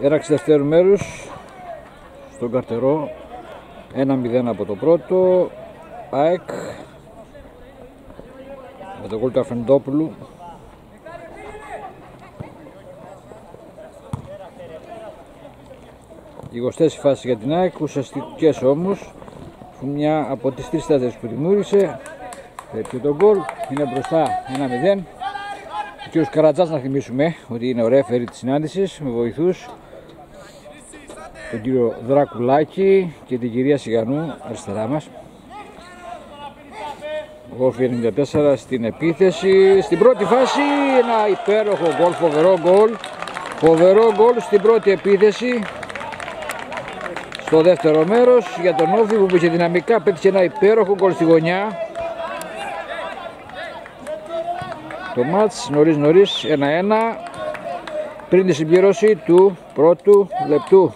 Έραξη δευτέρου μέρους στον καρτερό 1-0 από το πρώτο. ΑΕΚ με τον γκολ του Αφεντόπουλου η φάση για την ΑΕΚ ουσιαστικές όμως μια από τις τρεις θέσεις που δημιούργησε τέτοιο το γκολ είναι μπροστά 1-0 ο κύριος Καρατζάς να θυμίσουμε ότι είναι ο ρέφερη της συνάντησης με βοηθούς τον κύριο Δρακουλάκη και την κυρία Σιγανού αριστερά μας. Γόλφι 94 στην επίθεση. Στην πρώτη φάση ένα υπέροχο γκολ φοβερό γκολ. Φοβερό γκολ στην πρώτη επίθεση. Στο δεύτερο μέρος για τον Όφη που είχε δυναμικά πέτυχε ένα υπέροχο γκολ στη γωνιά. Το μάτς νωρίς νωρίς 1-1 πριν τη συμπλήρωση του πρώτου λεπτού